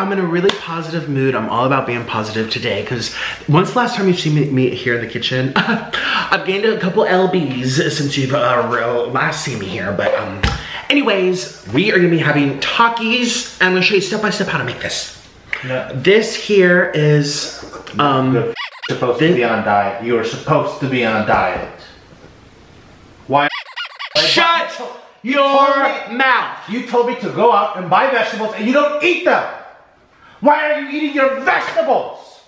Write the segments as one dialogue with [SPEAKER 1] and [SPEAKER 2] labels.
[SPEAKER 1] I'm in a really positive mood. I'm all about being positive today because once the last time you've seen me, me here in the kitchen, I've gained a couple lbs since you've uh, last seen me here. But um, anyways, we are gonna be having Takis. and I'm gonna show you step by step how to make this. This here is um,
[SPEAKER 2] You're supposed to be on diet. You are supposed to be on a diet. Why?
[SPEAKER 1] shut your mouth.
[SPEAKER 2] You told me to go out and buy vegetables and you don't eat them. Why are you eating your vegetables?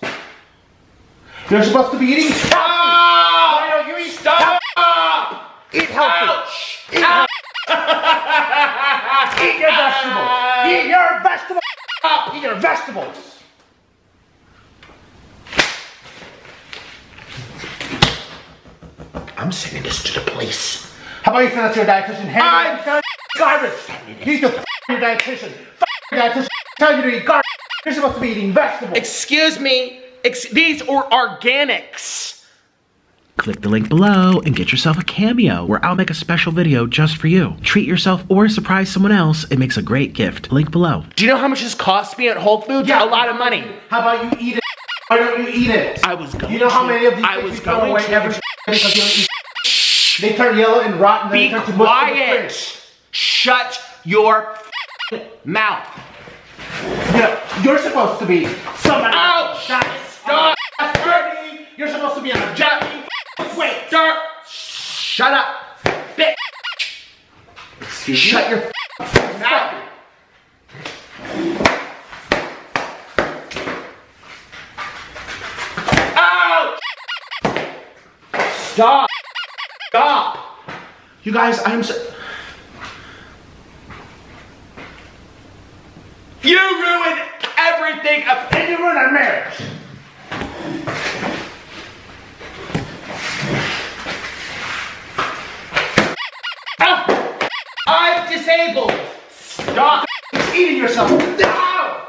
[SPEAKER 2] You're supposed to be eating healthy. Why don't you eat
[SPEAKER 1] Stop!
[SPEAKER 2] Eat healthy.
[SPEAKER 1] Ouch!
[SPEAKER 2] Eat, healthy. eat your vegetables. Eat your vegetables. Eat your vegetables.
[SPEAKER 1] I'm sending this to the police.
[SPEAKER 2] How about you send that to your dietitian? Hey,
[SPEAKER 1] I'm
[SPEAKER 2] garbage. To your dietitian. F- your dietitian. Tell you to eat garbage. You're supposed to be eating vegetables.
[SPEAKER 1] Excuse me. Ex these are organics. Click the link below and get yourself a cameo where I'll make a special video just for you. Treat yourself or surprise someone else. It makes a great gift. Link below. Do you know how much this cost me at Whole Foods? Yeah. A lot of money.
[SPEAKER 2] How about you eat it? Why don't you eat it?
[SPEAKER 1] I was going
[SPEAKER 2] You know how many of these
[SPEAKER 1] I
[SPEAKER 2] things
[SPEAKER 1] was
[SPEAKER 2] you throw
[SPEAKER 1] going
[SPEAKER 2] away
[SPEAKER 1] to.
[SPEAKER 2] every because you don't eat? They turn yellow and rot and then
[SPEAKER 1] Be
[SPEAKER 2] they turn to mush in the
[SPEAKER 1] quiet. Shut your mouth.
[SPEAKER 2] Know, you're supposed to be somebody.
[SPEAKER 1] Ouch! Stop.
[SPEAKER 2] journey. You're supposed to be on a journey. Wait.
[SPEAKER 1] Start. Shut up, bitch.
[SPEAKER 2] Excuse
[SPEAKER 1] Shut your mouth. Ouch! Stop. Stop. You guys, I'm so. You ruined
[SPEAKER 2] And you ruin our marriage.
[SPEAKER 1] I'm disabled. Stop.
[SPEAKER 2] Eating yourself.
[SPEAKER 1] Ow!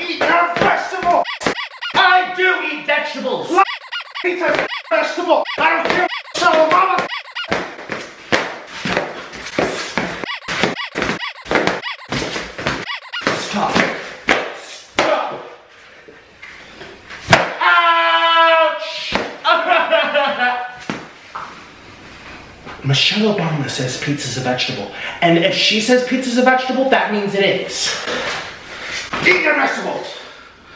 [SPEAKER 2] Eat your vegetable.
[SPEAKER 1] I do eat vegetables.
[SPEAKER 2] Eat a vegetable. I don't care. So, mama.
[SPEAKER 1] Stop. Stop. Ouch! Michelle Obama says pizza's a vegetable. And if she says pizza's a vegetable, that means it is.
[SPEAKER 2] Eat your vegetables.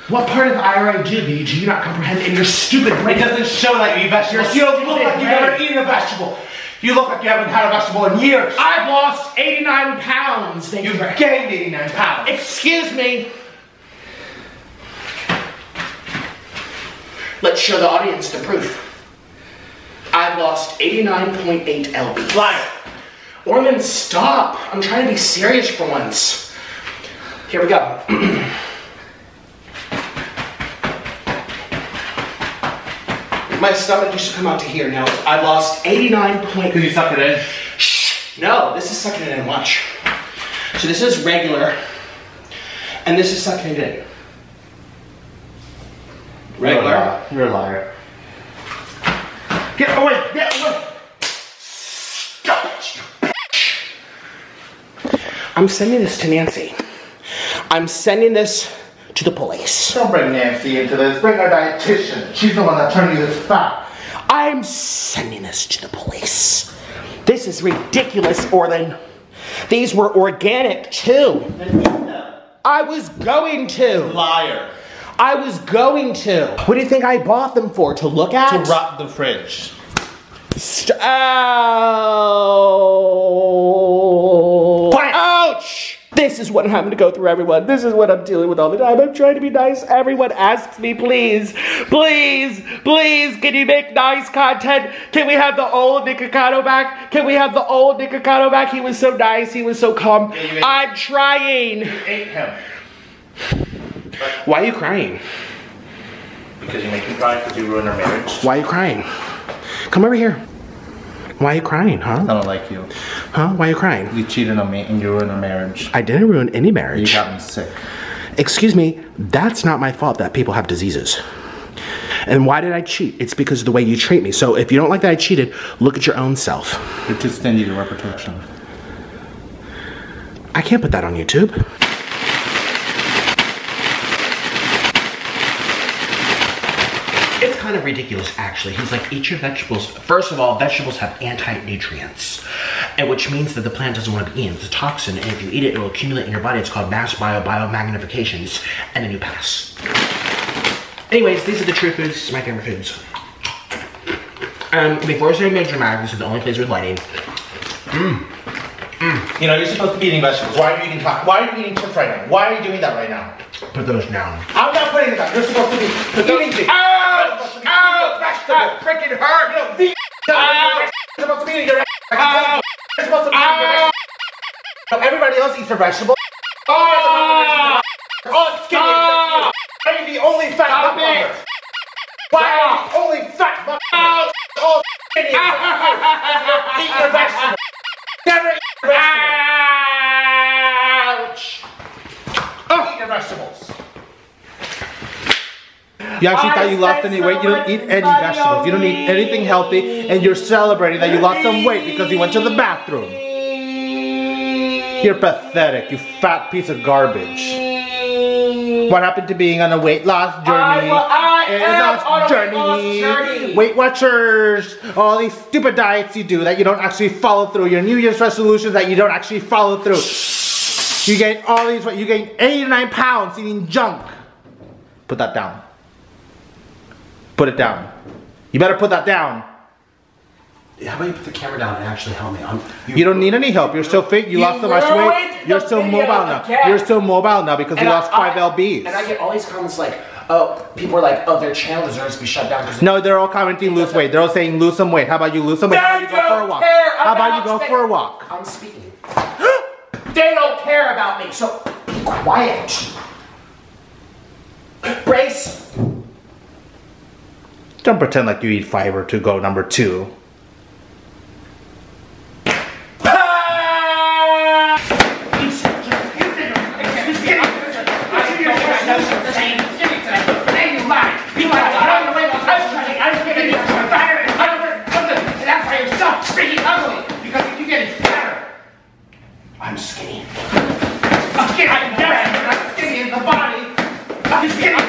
[SPEAKER 1] What part of IRA do you, do you not comprehend in your stupid brain?
[SPEAKER 2] It doesn't show that you eat vegetables. You look like you've never eaten a vegetable. You look like you haven't had a vegetable in years.
[SPEAKER 1] I've lost 89 pounds. Thank you.
[SPEAKER 2] You've
[SPEAKER 1] very-
[SPEAKER 2] gained 89 pounds.
[SPEAKER 1] Excuse me. Let's show the audience the proof. I've lost 89.8 lb.
[SPEAKER 2] Liar.
[SPEAKER 1] Orman, stop. I'm trying to be serious for once. Here we go. My stomach used to come out to here. Now I've lost 89 point.
[SPEAKER 2] Because you suck it in.
[SPEAKER 1] Shh. No, this is sucking it in. Watch. So this is regular, and this is sucking it in. Regular.
[SPEAKER 2] You're a liar. Get away! Get away!
[SPEAKER 1] Stop it, you bitch. I'm sending this to Nancy. I'm sending this to the police.
[SPEAKER 2] Don't bring Nancy into this. Bring our dietitian. She's the one that turned you this fat.
[SPEAKER 1] I'm sending this to the police. This is ridiculous, Orlin. These were organic too. I was going to.
[SPEAKER 2] Liar.
[SPEAKER 1] I was going to. What do you think I bought them for? To look at?
[SPEAKER 2] To rot the fridge.
[SPEAKER 1] St- oh. Ow!
[SPEAKER 2] Quiet.
[SPEAKER 1] Ouch! This is what I'm having to go through, everyone. This is what I'm dealing with all the time. I'm trying to be nice. Everyone asks me, please, please, please, can you make nice content? Can we have the old Nikocado back? Can we have the old Nikocado back? He was so nice. He was so calm. I'm trying. Why are you crying?
[SPEAKER 2] Because you make me cry because you ruined our marriage.
[SPEAKER 1] Why are you crying? Come over here. Why are you crying, huh?
[SPEAKER 2] I don't like you.
[SPEAKER 1] Huh? Why are you crying?
[SPEAKER 2] You cheated on me and you ruined our marriage.
[SPEAKER 1] I didn't ruin any marriage.
[SPEAKER 2] You got me sick.
[SPEAKER 1] Excuse me, that's not my fault that people have diseases. And why did I cheat? It's because of the way you treat me. So if you don't like that I cheated, look at your own self.
[SPEAKER 2] You're too stingy to wear protection.
[SPEAKER 1] I can't put that on YouTube. Ridiculous, actually. He's like, eat your vegetables. First of all, vegetables have anti-nutrients, and which means that the plant doesn't want to be eaten. It's a toxin, and if you eat it, it will accumulate in your body. It's called mass bio biomagnifications, and then you pass. Anyways, these are the true foods. This is my favorite foods. Um, before I say major mag, this is the only place with lighting. Mm. Mm.
[SPEAKER 2] You know, you're supposed to be eating vegetables. Why are you eating? Why are you eating chips right now? Why are you doing that right now?
[SPEAKER 1] Put those down.
[SPEAKER 2] I'm not putting it down. You're supposed to be eating things.
[SPEAKER 1] Ouch! Ah! Freaking hurt!
[SPEAKER 2] You know, vegan. Ah. You're supposed to be eating your vegetables. Ah. You're supposed to be eating your ah. vegetables. Everybody else eats their vegetables.
[SPEAKER 1] Oh, ah!
[SPEAKER 2] Oh, it's skinny.
[SPEAKER 1] Ah!
[SPEAKER 2] Why are you the only fat motherfucker? Why are you the only fat motherfucker? Oh, skinny. Eat your vegetables. Never eat your vegetables.
[SPEAKER 1] Ouch!
[SPEAKER 2] Eat your vegetables. You actually
[SPEAKER 1] I
[SPEAKER 2] thought you lost any weight. You don't eat any vegetables. You don't eat anything healthy, and you're celebrating that you lost some weight because you went to the bathroom. You're pathetic, you fat piece of garbage. What happened to being on a weight loss journey?
[SPEAKER 1] I- I am on a weight loss journey.
[SPEAKER 2] Weight Watchers, all these stupid diets you do that you don't actually follow through. Your New Year's resolutions that you don't actually follow through. You gain all these. You gain 89 pounds eating junk. Put that down. Put it down. You better put that down.
[SPEAKER 1] How about you put the camera down and actually help me? I'm,
[SPEAKER 2] You don't need any help. You're still fit. You,
[SPEAKER 1] You
[SPEAKER 2] lost so much weight. You're still mobile now. You're still mobile now because you
[SPEAKER 1] And
[SPEAKER 2] lost five
[SPEAKER 1] I-
[SPEAKER 2] lbs.
[SPEAKER 1] And I get all these comments like, oh, people are like, oh, their channel deserves to be shut down because
[SPEAKER 2] no, they're all commenting lose weight. They're all saying lose some weight. How about you lose some weight? How about you go for a walk? How about you go
[SPEAKER 1] spe-
[SPEAKER 2] for a walk?
[SPEAKER 1] I'm speaking. they don't care about me, so be quiet. Brace.
[SPEAKER 2] Don't pretend like you eat fiber to go number two.
[SPEAKER 1] I'm skinny.
[SPEAKER 3] I'm skinny. I'm definitely not skinny in the body. I'm skinny. I'm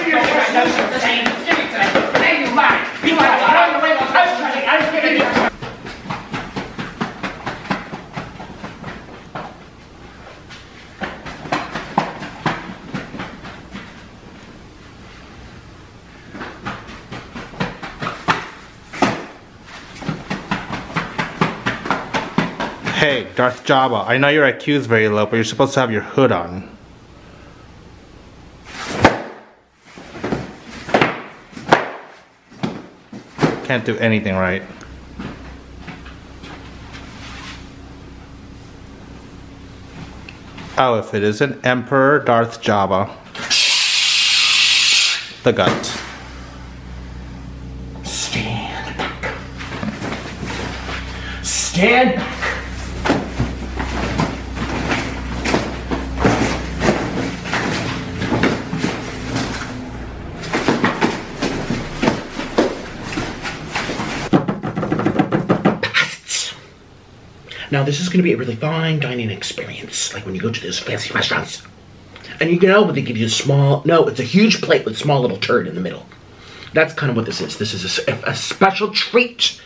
[SPEAKER 3] skinny. I'm skinny. I'm skinny today. Today you lie. You lie. I don't know what I'm skinny. I'm skinny.
[SPEAKER 2] Hey, Darth Jabba, I know your IQ is very low, but you're supposed to have your hood on. Can't do anything right. Oh, if it isn't Emperor Darth Jabba. The gut.
[SPEAKER 1] Stand back. Stand back. Now this is going to be a really fine dining experience, like when you go to those fancy restaurants. And you know, but they give you a small, no, it's a huge plate with small little turd in the middle. That's kind of what this is. This is a special treat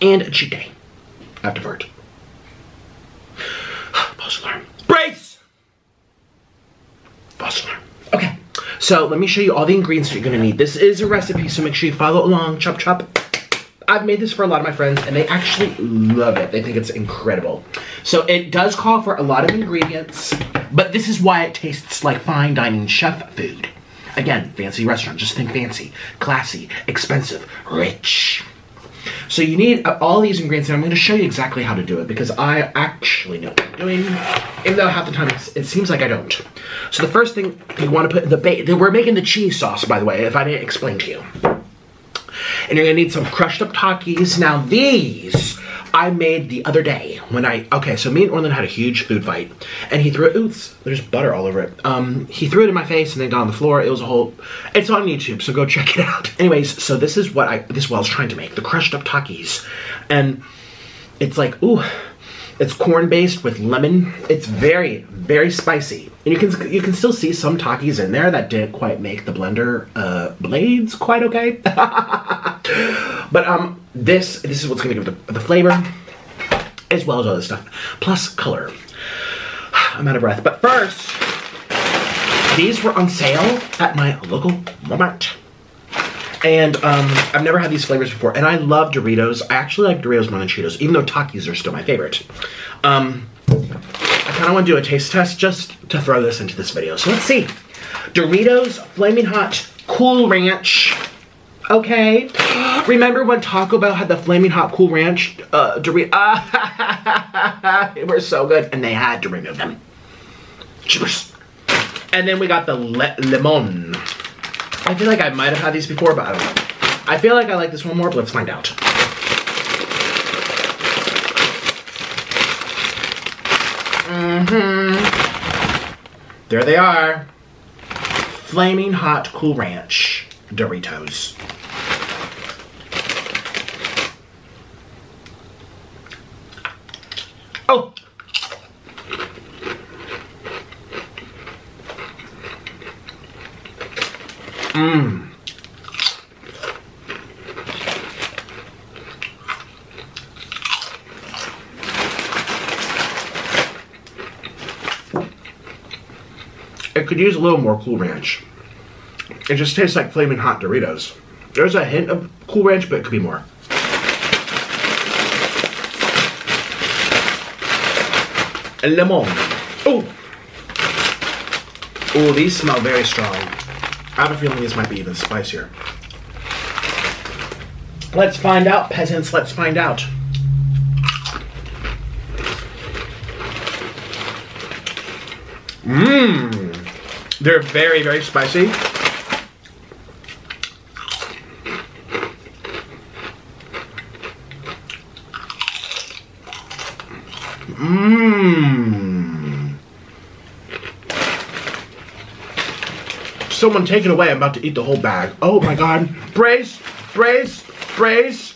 [SPEAKER 1] and a cheat day afterward. False alarm. Brace! False alarm. Okay, so let me show you all the ingredients that you're gonna need. This is a recipe, so make sure you follow along. Chop, chop. I've made this for a lot of my friends, and they actually love it. They think it's incredible. So it does call for a lot of ingredients, but this is why it tastes like fine dining chef food. Again, fancy restaurant. Just think fancy, classy, expensive, rich. So you need all these ingredients, and I'm going to show you exactly how to do it because I actually know what I'm doing, even though half the time it seems like I don't. So the first thing you want to put in the bait. We're making the cheese sauce, by the way, if I didn't explain to you. And you're gonna need some crushed up Takis. Now these I made the other day when I okay, so me and Orlin had a huge food fight, and he threw it. Oops, there's butter all over it. Um, he threw it in my face and then got on the floor. It was a whole. It's on YouTube, so go check it out. Anyways, so this is what I this is what I was trying to make the crushed up Takis, and it's like ooh, it's corn based with lemon. It's very very spicy, and you can you can still see some Takis in there that didn't quite make the blender uh, blades quite okay. but um, this this is what's gonna give the, the flavor, as well as other stuff, plus color. I'm out of breath. But first, these were on sale at my local Walmart. And um, I've never had these flavors before, and I love Doritos. I actually like Doritos more than Cheetos, even though Takis are still my favorite. Um, I kind of want to do a taste test just to throw this into this video. So let's see. Doritos Flaming Hot Cool Ranch. Okay. Remember when Taco Bell had the Flaming Hot Cool Ranch uh, Doritos? they were so good, and they had to remove them. Cheers. And then we got the le lemon. I feel like I might have had these before, but I don't know. I feel like I like this one more, but let's find out. Mm-hmm. There they are. Flaming Hot Cool Ranch Doritos. Oh! Mmm. It could use a little more Cool Ranch. It just tastes like flaming hot Doritos. There's a hint of Cool Ranch, but it could be more. A lemon. Oh! Oh, these smell very strong. I have a feeling these might be even spicier. Let's find out, peasants. Let's find out. Mmm. They're very, very spicy. Someone take it away. I'm about to eat the whole bag. Oh my god. Brace, brace, brace.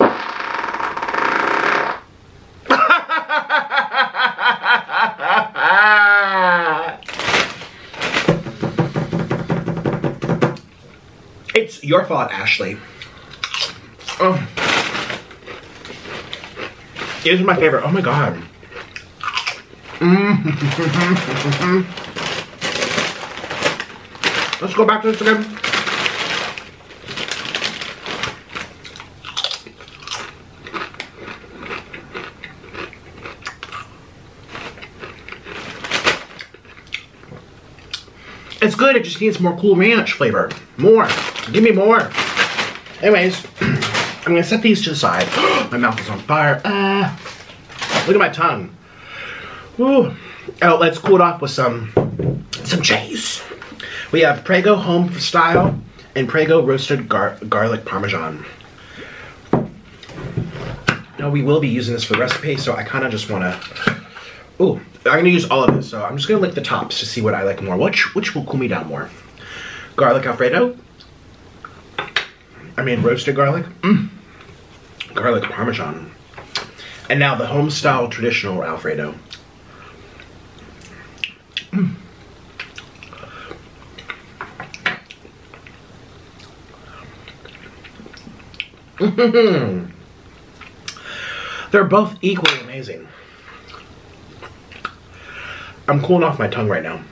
[SPEAKER 1] it's your fault, Ashley. Oh. These are my favorite. Oh my god. Mm. Let's go back to this again. It's good, it just needs more Cool Ranch flavor. More. Give me more. Anyways, I'm gonna set these to the side. my mouth is on fire. Ah. Look at my tongue. Ooh. Oh, let's cool it off with some some cheese. We have Prego home style and Prego roasted gar garlic parmesan. Now we will be using this for the recipe, so I kind of just want to. Ooh, I'm gonna use all of this, so I'm just gonna lick the tops to see what I like more. Which which will cool me down more? Garlic Alfredo. I mean roasted garlic. Mm. Garlic parmesan. And now the home style traditional Alfredo. They're both equally amazing. I'm cooling off my tongue right now.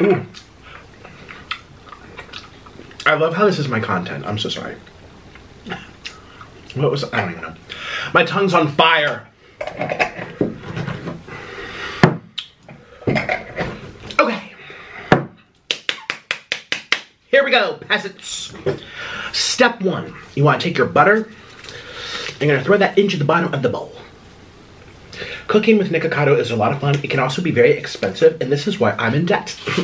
[SPEAKER 1] Ooh. I love how this is my content. I'm so sorry. What was I don't even know. My tongue's on fire. Okay. Here we go, peasants. Step one, you want to take your butter. You're gonna throw that into the bottom of the bowl. Cooking with Nikocado is a lot of fun. It can also be very expensive, and this is why I'm in debt.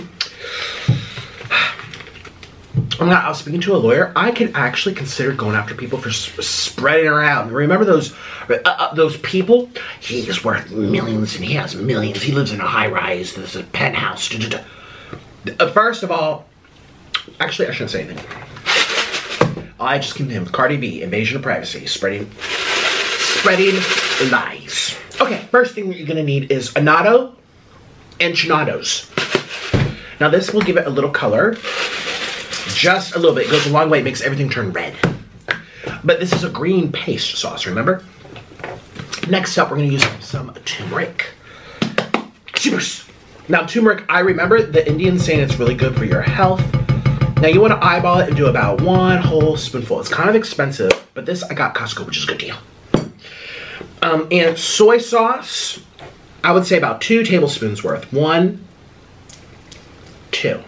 [SPEAKER 1] I'm not, was speaking to a lawyer. I can actually consider going after people for spreading around. Remember those uh, uh, those people? He's worth millions and he has millions. He lives in a high rise. This is a penthouse. First of all, actually, I shouldn't say anything. I just came to him with Cardi B, invasion of privacy, spreading spreading lies. Okay, first thing you're gonna need is annatto and. Now this will give it a little color, just a little bit. It goes a long way. It makes everything turn red. But this is a green paste sauce, remember? Next up, we're gonna use some turmeric. Now turmeric, I remember the Indians saying it's really good for your health. Now you want to eyeball it and do about one whole spoonful. It's kind of expensive, but this I got Costco, which is a good deal. Um, and soy sauce, I would say about two tablespoons worth. One, two.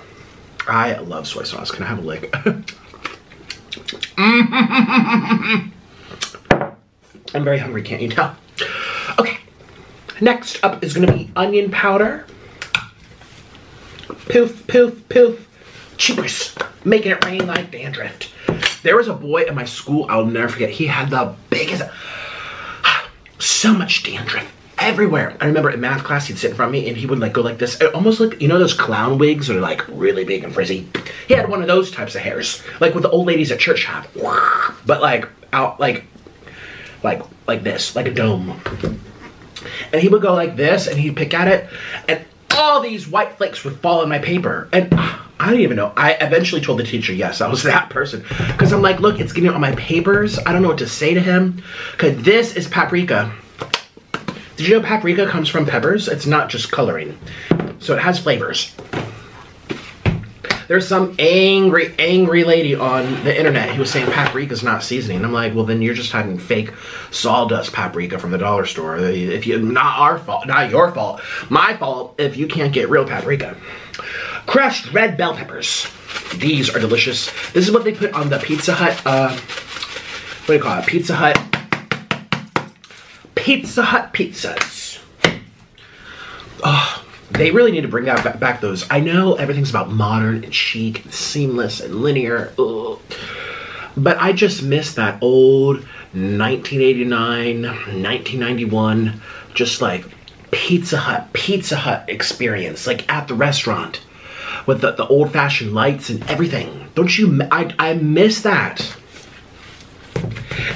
[SPEAKER 1] I love soy sauce. Can I have a lick? I'm very hungry, can't you tell? Okay. Next up is gonna be onion powder. Poof, poof, poof. Cheapers. Making it rain like dandruff. There was a boy at my school, I'll never forget, he had the biggest, so much dandruff everywhere. I remember in math class, he'd sit in front of me and he would like go like this, It almost like, you know those clown wigs that are like really big and frizzy? He had one of those types of hairs, like what the old ladies at church have. But like, out, like, like, like this, like a dome. And he would go like this and he'd pick at it and all these white flakes would fall on my paper. And I don't even know. I eventually told the teacher, yes, I was that person. Because I'm like, look, it's getting on my papers. I don't know what to say to him. Because this is paprika. Did you know paprika comes from peppers? It's not just coloring. So it has flavors. There's some angry, angry lady on the internet who was saying paprika's not seasoning. I'm like, well, then you're just having fake sawdust paprika from the dollar store. If you, not our fault, not your fault. My fault if you can't get real paprika. Crushed red bell peppers. These are delicious. This is what they put on the Pizza Hut, uh, what do you call it? Pizza Hut, Pizza Hut pizzas. Oh, they really need to bring out back, back those. I know everything's about modern and chic and seamless and linear. Ugh. But I just miss that old 1989, 1991, just like Pizza Hut, Pizza Hut experience, like at the restaurant with the, the old fashioned lights and everything. Don't you? I, I miss that.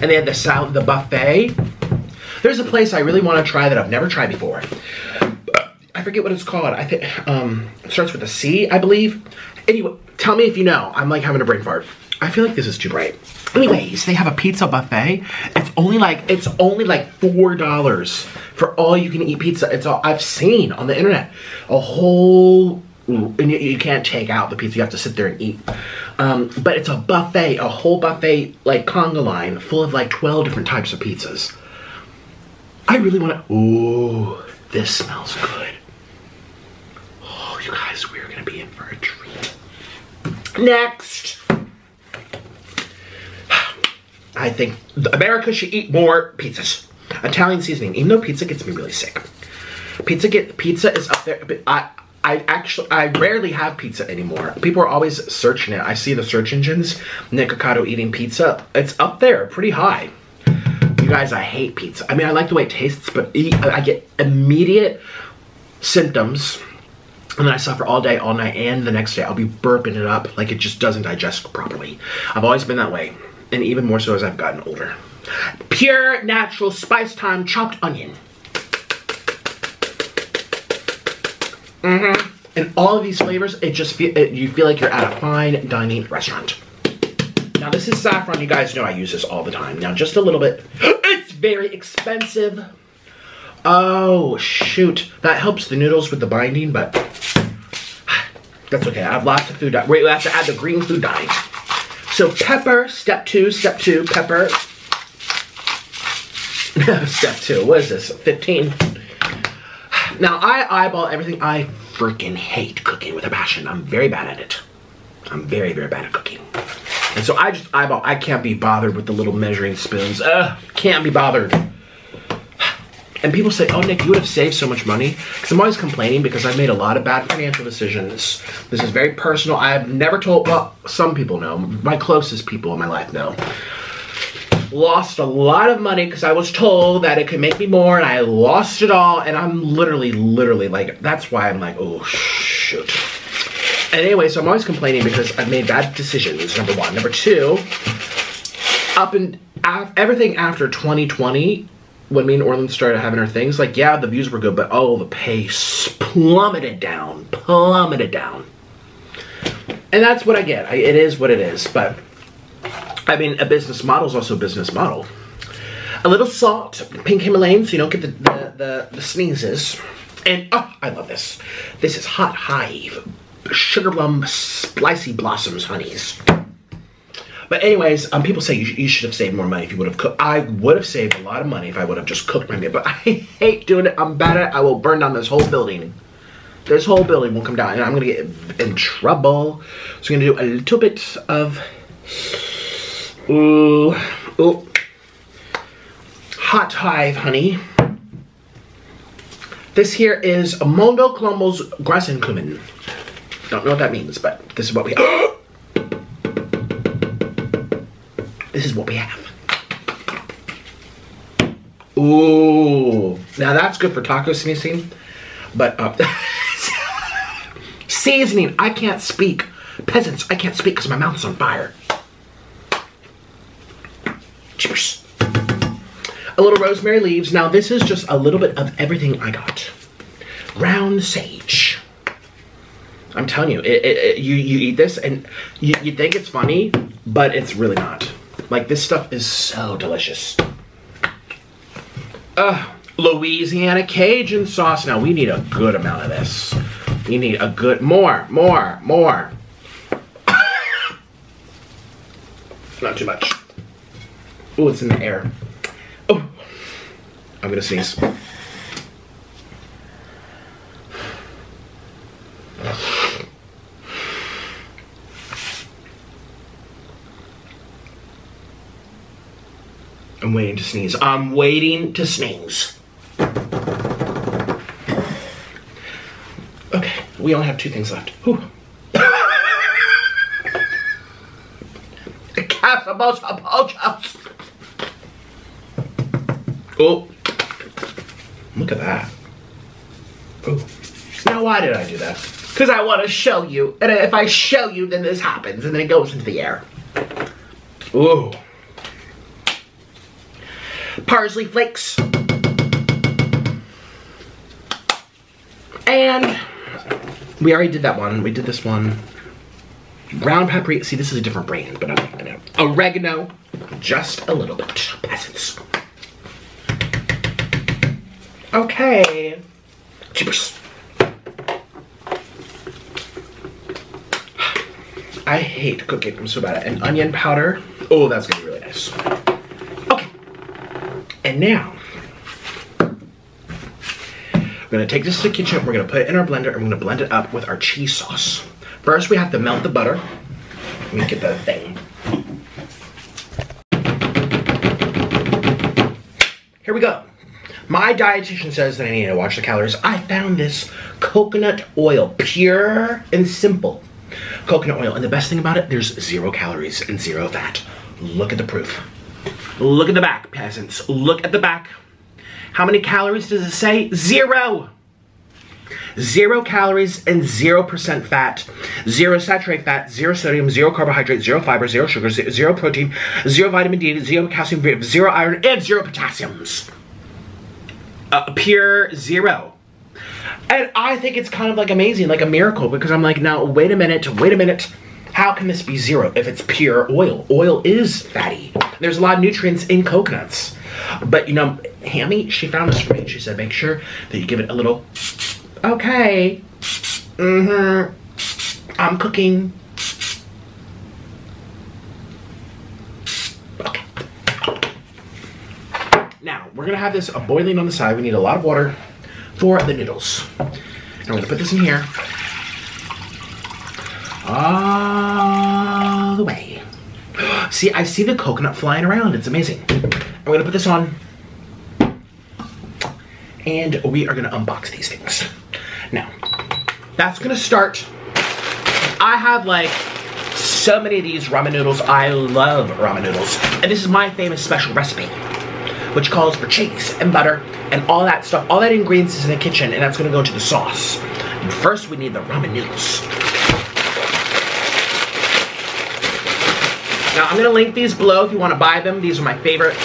[SPEAKER 1] And they had the sound, the buffet. There's a place I really want to try that I've never tried before. I forget what it's called. I think um, it starts with a C, I believe. Anyway, tell me if you know. I'm like having a brain fart. I feel like this is too bright. Anyways, they have a pizza buffet. It's only like it's only like four dollars for all you can eat pizza. It's all I've seen on the internet. A whole and you, you can't take out the pizza. You have to sit there and eat. Um, but it's a buffet, a whole buffet like conga line full of like twelve different types of pizzas. I really want to. Ooh, this smells good. Oh, you guys, we're gonna be in for a treat. Next, I think America should eat more pizzas. Italian seasoning, even though pizza gets me really sick. Pizza get pizza is up there. I I actually I rarely have pizza anymore. People are always searching it. I see the search engines. Nikocado eating pizza. It's up there, pretty high. You guys, I hate pizza. I mean, I like the way it tastes, but I get immediate symptoms. And then I suffer all day, all night, and the next day I'll be burping it up like it just doesn't digest properly. I've always been that way, and even more so as I've gotten older. Pure, natural, spice time chopped onion. Mm-hmm. And all of these flavors, it just feel it, you feel like you're at a fine dining restaurant. Now this is saffron. You guys know I use this all the time. Now just a little bit. It's very expensive. Oh shoot, that helps the noodles with the binding, but that's okay. I have lots of food. Wait, we have to add the green food dye. So pepper, step two, step two, pepper. step two, what is this? 15. Now I eyeball everything. I freaking hate cooking with a passion. I'm very bad at it. I'm very, very bad at cooking. And so I just eyeball. I can't be bothered with the little measuring spoons. Ugh, can't be bothered. And people say, oh, Nick, you would have saved so much money. Because I'm always complaining because I've made a lot of bad financial decisions. This is very personal. I have never told, well, some people know. My closest people in my life know. Lost a lot of money because I was told that it could make me more and I lost it all. And I'm literally, literally like, that's why I'm like, oh, shoot. And anyway, so I'm always complaining because I've made bad decisions, number one. Number two, up and af- everything after 2020, when me and Orlin started having our things, like, yeah, the views were good, but oh, the pace plummeted down, plummeted down. And that's what I get. I, it is what it is. But, I mean, a business model is also a business model. A little salt, pink Himalayan, so you don't get the, the, the, the sneezes. And, oh, I love this. This is Hot Hive Sugar Plum Spicy Blossoms Honeys. But anyways, um, people say you, you should have saved more money if you would have cooked. I would have saved a lot of money if I would have just cooked my meal. But I hate doing it. I'm bad at it. I will burn down this whole building. This whole building will come down and I'm gonna get in trouble. So I'm gonna do a little bit of, ooh, ooh, hot hive honey. This here is Mondo Colombo's Grassenkumen. Don't know what that means, but this is what we have. this is what we have. Ooh, now that's good for taco seasoning, but uh, seasoning. I can't speak. Peasants, I can't speak because my mouth's on fire. Cheers. A little rosemary leaves. Now this is just a little bit of everything I got. Round sage. I'm telling you, it, it, it- you you eat this and you, you think it's funny, but it's really not. Like this stuff is so delicious. Uh, Louisiana Cajun sauce. Now we need a good amount of this. We need a good more, more, more. Not too much. Oh, it's in the air. Oh, I'm gonna sneeze. I'm waiting to sneeze. I'm waiting to sneeze. Okay, we only have two things left. Whew. Casabos apologize. Oh, look at that. Oh, now why did I do that? Because I want to show you, and if I show you, then this happens, and then it goes into the air. Ooh parsley flakes. And we already did that one. We did this one. Ground paprika. See, this is a different brand, but I'm not gonna. Oregano. Just a little bit. Peasants. Okay. Cheers. I hate cooking. I'm so bad at it. And onion powder. Oh, that's gonna be really nice. Okay. And now, we're gonna take this to the kitchen, we're gonna put it in our blender, and we're gonna blend it up with our cheese sauce. First, we have to melt the butter. Let me get the thing. Here we go. My dietitian says that I need to watch the calories. I found this coconut oil, pure and simple. Coconut oil, and the best thing about it, there's zero calories and zero fat. Look at the proof. Look at the back, peasants. Look at the back. How many calories does it say? Zero. Zero calories and 0% fat. Zero saturated fat, zero sodium, zero carbohydrate, zero fiber, zero sugar, zero protein, zero vitamin D, zero calcium, zero iron, and zero potassiums. Uh, pure zero. And I think it's kind of like amazing, like a miracle, because I'm like, now, wait a minute, wait a minute. How can this be zero if it's pure oil? Oil is fatty. There's a lot of nutrients in coconuts. But you know, Hammy, she found this for me. She said, make sure that you give it a little, okay, mm-hmm, I'm cooking. Okay. Now, we're gonna have this uh, boiling on the side. We need a lot of water for the noodles. And we're gonna put this in here. All the way. See, I see the coconut flying around. It's amazing. I'm gonna put this on. and we are gonna unbox these things. Now, that's gonna start. I have like so many of these ramen noodles. I love ramen noodles. And this is my famous special recipe, which calls for cheese and butter and all that stuff. All that ingredients is in the kitchen and that's gonna go into the sauce. And first we need the ramen noodles. Now I'm gonna link these below if you wanna buy them. These are my favorite.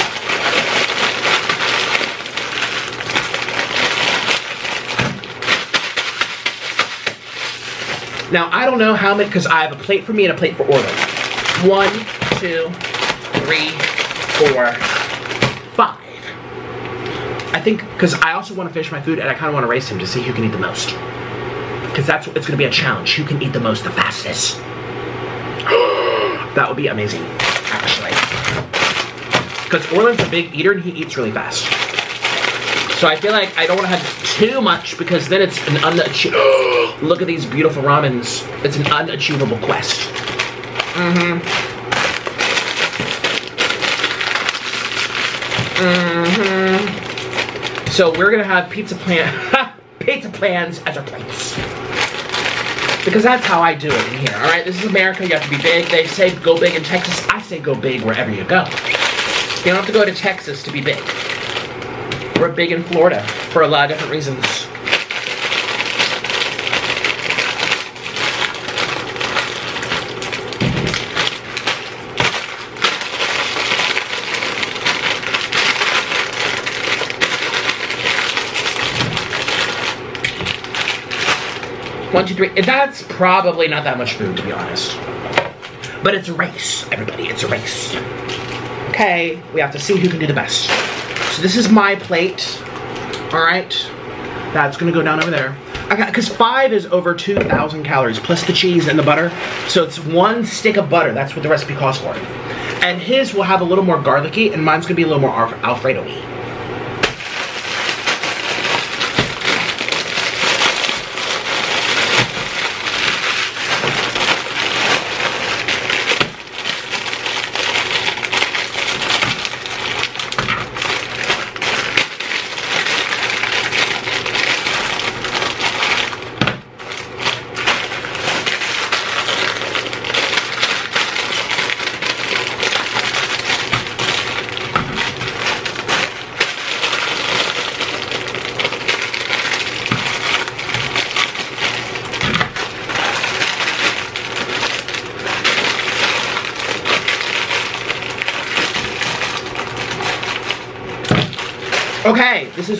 [SPEAKER 1] Now, I don't know how many, because I have a plate for me and a plate for Orlin. One, two, three, four. I think, because I also want to finish my food and I kind of want to race him to see who can eat the most. Because that's, it's going to be a challenge. Who can eat the most the fastest. that would be amazing, actually. Because Orlin's a big eater and he eats really fast. So I feel like I don't want to have too much because then it's an unachievable. Look at these beautiful ramens. It's an unachievable quest. Mm-hmm. Mm-hmm. So we're gonna have pizza plan, pizza plans as our plates. Because that's how I do it in here, alright? This is America, you have to be big. They say go big in Texas. I say go big wherever you go. You don't have to go to Texas to be big. We're big in Florida for a lot of different reasons. One, two, three. That's probably not that much food, to be honest. But it's a race, everybody. It's a race. Okay, we have to see who can do the best. So this is my plate. All right, that's gonna go down over there. Okay, because five is over 2,000 calories plus the cheese and the butter. So it's one stick of butter. That's what the recipe calls for. And his will have a little more garlicky, and mine's gonna be a little more Alfredo-y.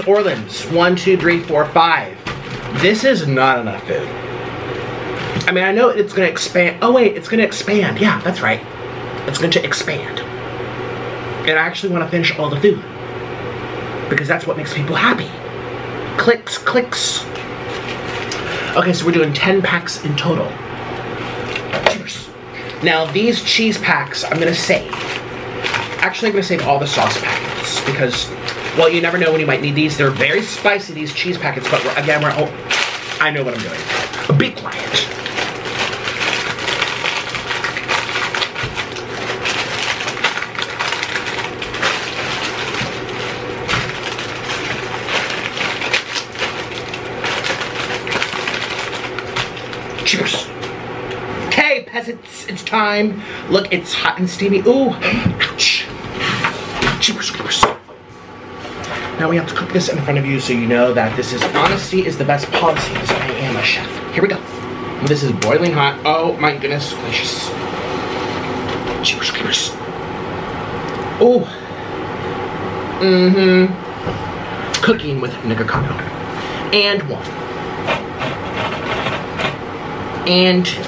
[SPEAKER 1] Is Orlin's. One, two, three, four, five. This is not enough food. I mean, I know it's gonna expand. Oh wait, it's gonna expand. Yeah, that's right. It's going to expand. And I actually want to finish all the food. Because that's what makes people happy. Clicks, clicks. Okay, so we're doing 10 packs in total. Cheers. Now, these cheese packs, I'm gonna save. Actually, I'm gonna save all the sauce packets because, well, you never know when you might need these. They're very spicy, these cheese packets, but we're, again, we're, oh, I know what I'm doing. Be quiet. Cheers. Okay, peasants, it's time. Look, it's hot and steamy. Ooh, ouch. Cheers, cheers. Now we have to cook this in front of you so you know that this is honesty is the best policy because I am a chef. Here we go. This is boiling hot. Oh my goodness gracious. Cheers, cheers. Oh. Mm-hmm. Cooking with Nikocado. And one. And two.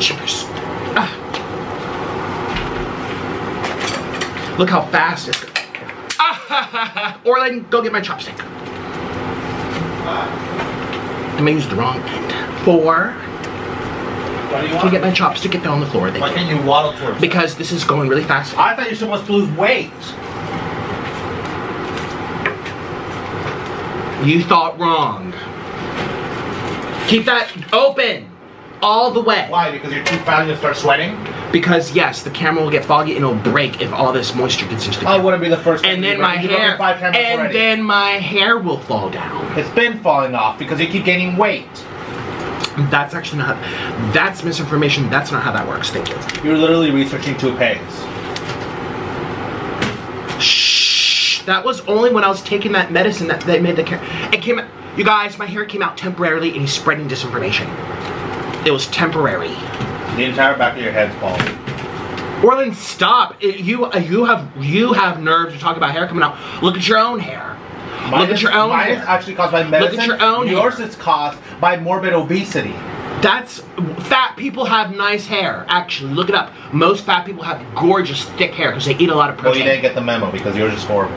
[SPEAKER 1] Cheers. Ah. Look how fast it's Ah, Orlin, go get my chopstick. I may use the wrong end. Four.
[SPEAKER 2] You
[SPEAKER 1] Can you get my chopstick? Get down on the floor. Thank
[SPEAKER 2] Why can't you waddle towards it?
[SPEAKER 1] Because this is going really fast.
[SPEAKER 2] I thought you're supposed to lose weight.
[SPEAKER 1] You thought wrong. Keep that open. All the way.
[SPEAKER 2] Why? Because you're too fat and you'll start sweating?
[SPEAKER 1] Because yes, the camera will get foggy and it'll break if all this moisture gets into the
[SPEAKER 2] I
[SPEAKER 1] camera.
[SPEAKER 2] wouldn't be the first.
[SPEAKER 1] And then my
[SPEAKER 2] breaking. You've broken
[SPEAKER 1] hair, and
[SPEAKER 2] already.
[SPEAKER 1] then my hair will fall down.
[SPEAKER 2] it's been falling off because you keep gaining weight.
[SPEAKER 1] That's actually not. That's misinformation. That's not how that works. Thank you.
[SPEAKER 2] You're literally researching toupees.
[SPEAKER 1] Shh. That was only when I was taking that medicine that they made the. It came. You guys, my hair came out temporarily, and he's spreading disinformation. It was temporary.
[SPEAKER 2] The entire back of your head's bald.
[SPEAKER 1] Orlin, stop! It- you uh, you have you have nerve to talk about hair coming out. Look at your own hair. Look at your own
[SPEAKER 2] Mine
[SPEAKER 1] hair.
[SPEAKER 2] is actually caused by medicine.
[SPEAKER 1] Look at your own
[SPEAKER 2] Yours is caused by morbid obesity.
[SPEAKER 1] That's fat people have nice hair. Actually, look it up. Most fat people have gorgeous thick hair because they eat a lot of protein.
[SPEAKER 2] Well, you didn't get the memo because yours is horrible.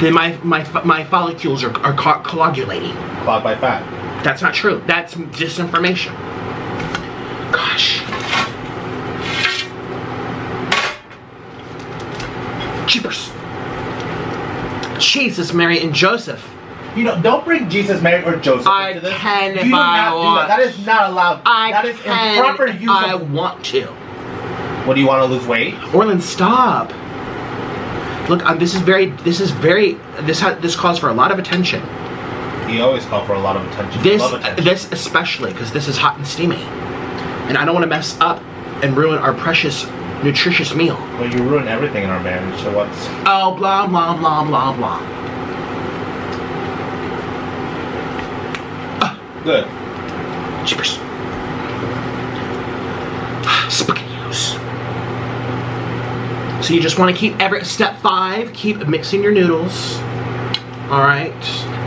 [SPEAKER 1] then my my my follicles are, are co- coagulating.
[SPEAKER 2] Clogged by fat.
[SPEAKER 1] That's not true. That's disinformation. Gosh. Cheapers. Jesus, Mary, and Joseph.
[SPEAKER 2] You know, don't bring Jesus, Mary, or Joseph
[SPEAKER 1] I
[SPEAKER 2] into this.
[SPEAKER 1] can
[SPEAKER 2] you do
[SPEAKER 1] I
[SPEAKER 2] not do that. That is not allowed.
[SPEAKER 1] I
[SPEAKER 2] that is
[SPEAKER 1] can
[SPEAKER 2] improper use
[SPEAKER 1] I
[SPEAKER 2] of.
[SPEAKER 1] want to.
[SPEAKER 2] What do you want to lose weight?
[SPEAKER 1] Orlin, stop. Look, um, this is very, this is very, this ha- this calls for a lot of attention.
[SPEAKER 2] You always call for a lot of attention.
[SPEAKER 1] This,
[SPEAKER 2] attention.
[SPEAKER 1] this especially, because this is hot and steamy, and I don't want to mess up and ruin our precious, nutritious meal.
[SPEAKER 2] Well, you ruin everything in our marriage. So what's?
[SPEAKER 1] Oh, blah blah blah blah blah.
[SPEAKER 2] Good.
[SPEAKER 1] Cheapers. Spaghettios. So you just want to keep every step five. Keep mixing your noodles. All right.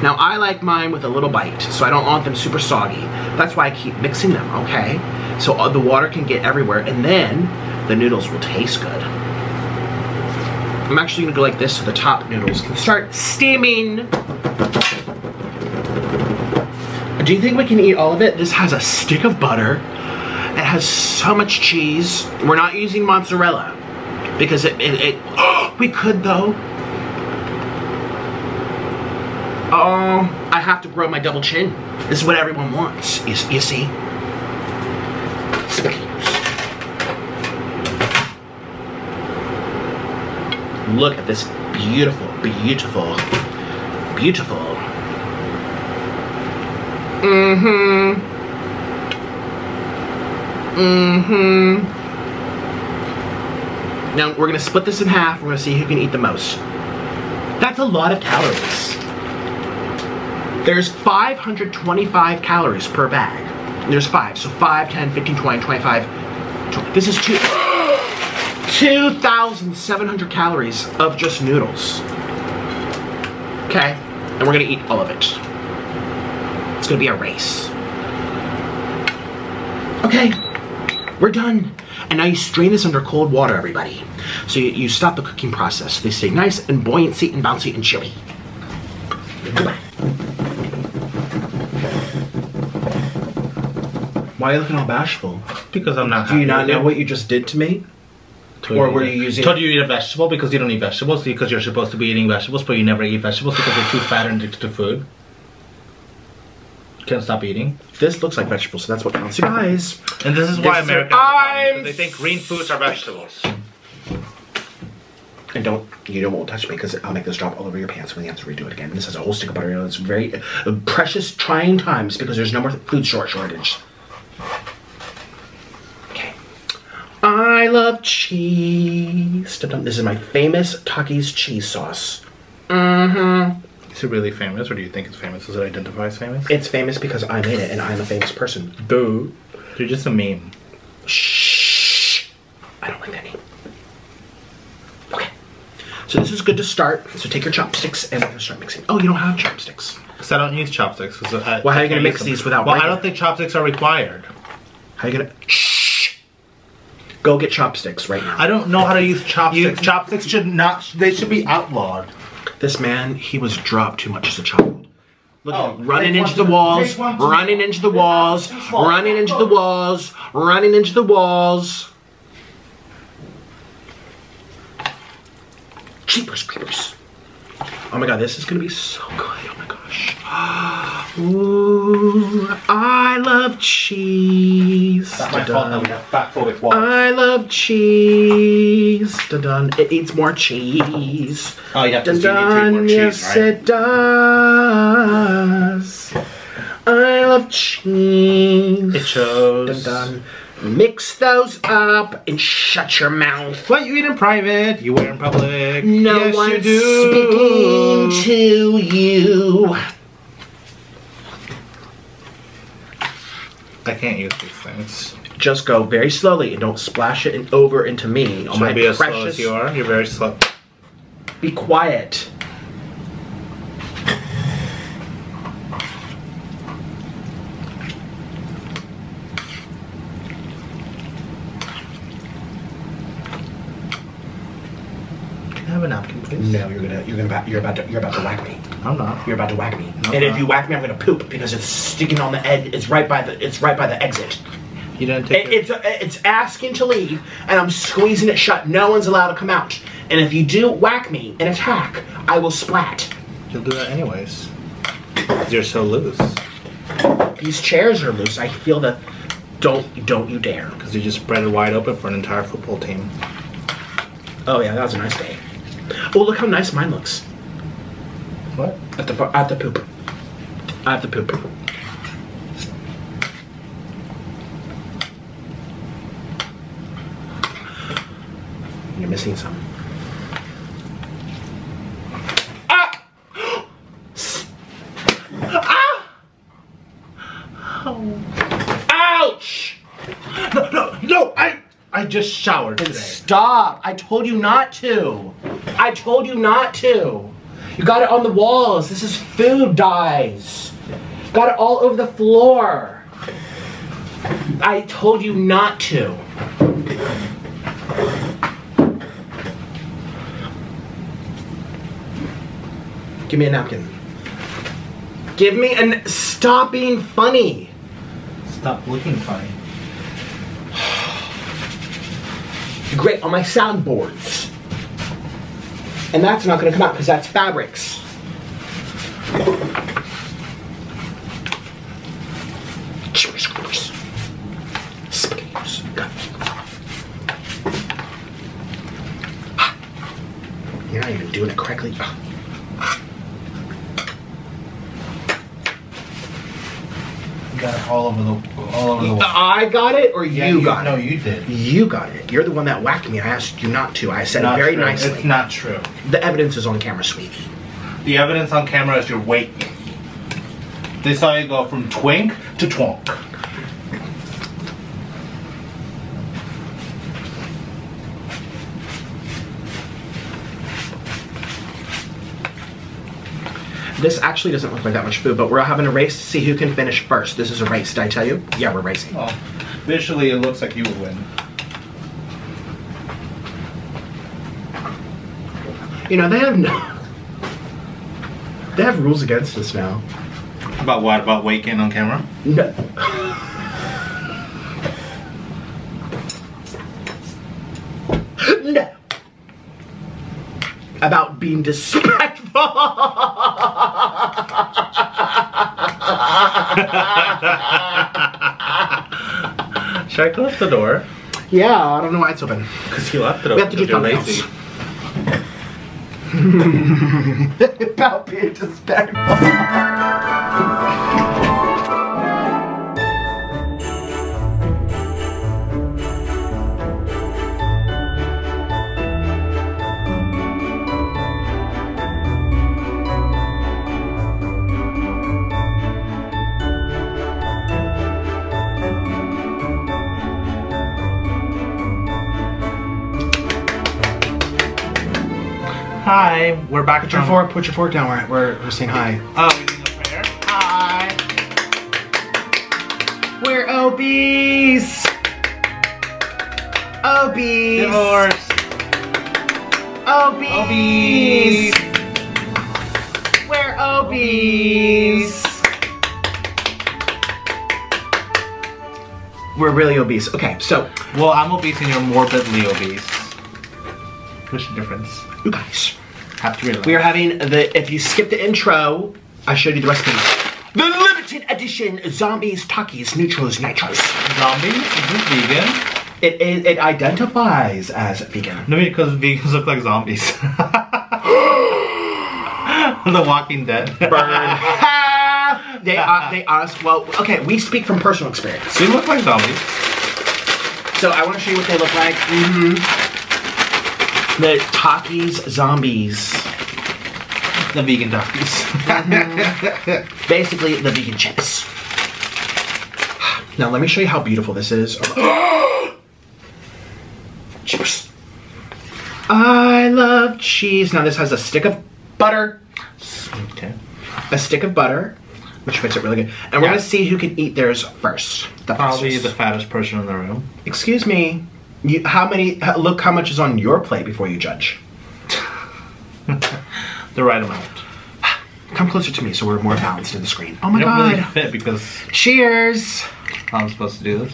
[SPEAKER 1] Now I like mine with a little bite, so I don't want them super soggy. That's why I keep mixing them. Okay. So uh, the water can get everywhere, and then the noodles will taste good. I'm actually gonna go like this so the top noodles can start steaming. Do you think we can eat all of it? This has a stick of butter. It has so much cheese. We're not using mozzarella because it, it, it we could though. Oh, I have to grow my double chin. This is what everyone wants. You, you see? Look at this beautiful, beautiful, beautiful Mm-hmm. Mm-hmm. Now we're gonna split this in half. We're gonna see who can eat the most. That's a lot of calories. There's 525 calories per bag. There's five, so 5, 10, 15, 20, 25. 20. This is two. 2,700 calories of just noodles. Okay, and we're gonna eat all of it. It's gonna be a race. Okay, we're done. And now you strain this under cold water, everybody. So you, you stop the cooking process. They stay nice and buoyancy and bouncy and chewy. Goodbye. Why are you looking all bashful?
[SPEAKER 2] Because I'm not.
[SPEAKER 1] Do you not know what you just did to me?
[SPEAKER 2] Told
[SPEAKER 1] or
[SPEAKER 2] you
[SPEAKER 1] were you using-
[SPEAKER 2] Told you you eat a vegetable because you don't eat vegetables because you're supposed to be eating vegetables, but you never eat vegetables because you're too fat and addicted to food. Can't stop eating.
[SPEAKER 1] This looks like vegetables, so that's what counts. You guys.
[SPEAKER 2] And this is why
[SPEAKER 1] This is- I'm-
[SPEAKER 2] they think green foods are vegetables.
[SPEAKER 1] And don't, you don't won't touch me because I'll make this drop all over your pants when you have to redo it again. This has a whole stick of butter. It's very uh, precious, trying times because there's no more food short shortage. Okay. I love cheese. This is my famous Takis cheese sauce. Mm-hmm.
[SPEAKER 2] Is it really famous, or do you think it's famous? Does it identify as famous?
[SPEAKER 1] It's famous because I made it and I'm a famous person. Boo.
[SPEAKER 2] You're just a meme.
[SPEAKER 1] Shh. I don't like that name. Okay. So this is good to start. So take your chopsticks and we're gonna start mixing. Oh, you don't have chopsticks.
[SPEAKER 2] Because I don't use chopsticks. I,
[SPEAKER 1] Well, how are you gonna mix
[SPEAKER 2] them.
[SPEAKER 1] these without
[SPEAKER 2] Well, I don't think chopsticks are required.
[SPEAKER 1] How you gonna? Shh. Go get chopsticks right now.
[SPEAKER 2] I don't know how to use chopsticks. chopsticks should not. They should be outlawed.
[SPEAKER 1] This man, he was dropped too much as a child. Look
[SPEAKER 2] Oh,
[SPEAKER 1] at him running into the walls,
[SPEAKER 2] take one too
[SPEAKER 1] running into the walls,
[SPEAKER 2] one too small.
[SPEAKER 1] running into the walls, running into the walls. Cheapers creepers. Oh my god, this is gonna be so good. Oh my gosh. Ooh, I love cheese.
[SPEAKER 2] Not my fault that we have fat phobic walls.
[SPEAKER 1] I love cheese. Dun dun. It eats more cheese.
[SPEAKER 2] oh, yeah,
[SPEAKER 1] Dun
[SPEAKER 2] because you need to eat more
[SPEAKER 1] dun.
[SPEAKER 2] cheese,
[SPEAKER 1] Yes,
[SPEAKER 2] right?
[SPEAKER 1] it does. I love cheese.
[SPEAKER 2] It shows.
[SPEAKER 1] Dun dun. Mix those up and shut your mouth.
[SPEAKER 2] What you eat in private, you wear in public.
[SPEAKER 1] No
[SPEAKER 2] yes,
[SPEAKER 1] one's
[SPEAKER 2] you do.
[SPEAKER 1] speaking to you.
[SPEAKER 2] I can't use these things.
[SPEAKER 1] Just go very slowly and don't splash it and over into me. Oh
[SPEAKER 2] Should
[SPEAKER 1] my
[SPEAKER 2] be as slow
[SPEAKER 1] precious.
[SPEAKER 2] as you are? You're very slow.
[SPEAKER 1] Be quiet.
[SPEAKER 2] Can I have a napkin, please?
[SPEAKER 1] No, you're gonna, you're gonna, you're about to, you're about to whack me.
[SPEAKER 2] I'm not.
[SPEAKER 1] You're about to whack me.
[SPEAKER 2] No,
[SPEAKER 1] and if you whack me, I'm gonna poop because it's sticking on the edge. It's right by the, it's right by the exit.
[SPEAKER 2] You didn't take
[SPEAKER 1] It, it's, uh, it's asking to leave, and I'm squeezing it shut. No one's allowed to come out. And if you do whack me and attack, I will splat.
[SPEAKER 2] You'll do that anyways. You're so loose.
[SPEAKER 1] These chairs are loose. I feel the. Don't, don't you dare.
[SPEAKER 2] Because you just spread it wide open for an entire football team.
[SPEAKER 1] Oh yeah, that was a nice day. Oh, look how nice mine looks.
[SPEAKER 2] What?
[SPEAKER 1] At the at the poop. At the poop. You're missing some. Ah! ah! Ouch!
[SPEAKER 2] No, no, no! I I just showered today.
[SPEAKER 1] Stop! I told you not to. I told you not to. You got it on the walls. This is food dyes. Got it all over the floor. I told you not to. Give me a napkin. Give me an. Stop being funny.
[SPEAKER 2] Stop looking funny.
[SPEAKER 1] Great on my soundboards. And that's not gonna come out because that's fabrics. Spaghettios. Ah! You're not even doing it correctly.
[SPEAKER 2] You got all over the all over the wall.
[SPEAKER 1] I got it or
[SPEAKER 2] Yeah,
[SPEAKER 1] you got
[SPEAKER 2] No,
[SPEAKER 1] it?
[SPEAKER 2] you did.
[SPEAKER 1] You got it. You're the one that whacked me. I asked you not to. I said
[SPEAKER 2] Not
[SPEAKER 1] it very
[SPEAKER 2] true.
[SPEAKER 1] nicely.
[SPEAKER 2] It's not true.
[SPEAKER 1] The evidence is on camera, sweetie.
[SPEAKER 2] The evidence on camera is your weight. They saw you go from twink to twonk.
[SPEAKER 1] This actually doesn't look like that much food, but we're having a race to see who can finish first. This is a race, did I tell you? Yeah, we're racing.
[SPEAKER 2] Well, visually it looks like you would win.
[SPEAKER 1] You know, they have no. They have rules against this now.
[SPEAKER 2] About what? About gain on camera?
[SPEAKER 1] No. no. About being disrespectful.
[SPEAKER 2] Should I close the door?
[SPEAKER 1] yeah, I don't know why it's open.
[SPEAKER 2] Because you left it open.
[SPEAKER 1] We have to do thumbnails.
[SPEAKER 2] lazy.
[SPEAKER 1] About being
[SPEAKER 2] Hi, we're back
[SPEAKER 1] Put your fork. Put your fork down. We're, we're, we're saying hi.
[SPEAKER 2] Oh, we doing the prayer?
[SPEAKER 1] Hi. We're obese. Obese.
[SPEAKER 2] Divorce.
[SPEAKER 1] Obese. We're obese. We're really obese. Okay, so
[SPEAKER 2] Well, I'm obese and you're morbidly obese. What's the difference?
[SPEAKER 1] you guys,
[SPEAKER 2] Have to realize.
[SPEAKER 1] we are having the. If you skip the intro, I showed you the recipe. The limited edition Zombies Takis Neutros Nitros.
[SPEAKER 2] Zombie? Is this vegan?
[SPEAKER 1] It, it, it identifies as vegan.
[SPEAKER 2] No, because vegans look like zombies. the Walking Dead.
[SPEAKER 1] they uh, they asked. Well, okay, we speak from personal experience.
[SPEAKER 2] they look like zombies.
[SPEAKER 1] So I want to show you what they look like. Mm-hmm. The Takis zombies.
[SPEAKER 2] The vegan Takis.
[SPEAKER 1] Basically, the vegan chips. Now let me show you how beautiful this is. Cheers. I love cheese. Now this has a stick of butter,
[SPEAKER 2] okay.
[SPEAKER 1] a stick of butter, which makes it really good. And we're gonna see who can eat theirs first. The
[SPEAKER 2] Probably
[SPEAKER 1] fastest.
[SPEAKER 2] the fattest person in the room.
[SPEAKER 1] Excuse me. You, how many? Look how much is on your plate before you judge.
[SPEAKER 2] The right amount.
[SPEAKER 1] Come closer to me so we're more balanced in the screen. Oh my
[SPEAKER 2] don't
[SPEAKER 1] god!
[SPEAKER 2] really fit because
[SPEAKER 1] Cheers!
[SPEAKER 2] I'm supposed to do this.